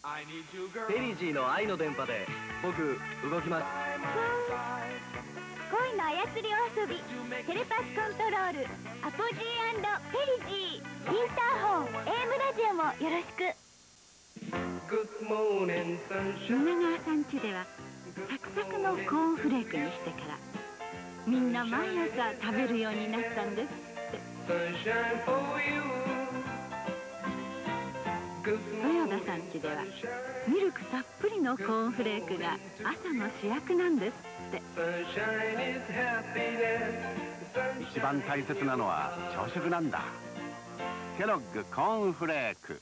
ペリージーの愛の電波で僕動きます。恋の操りお遊びテレパスコントロールアポジーペリジーインターホン AM ラジオもよろしく。皆川さん家ではサクサクのコーンフレークにしてからみんな毎朝食べるようになったんですって豊田さん家ではミルクたっぷりのコーンフレークが朝の主役なんですって。一番大切なのは朝食なんだ。ケロッグコーンフレーク。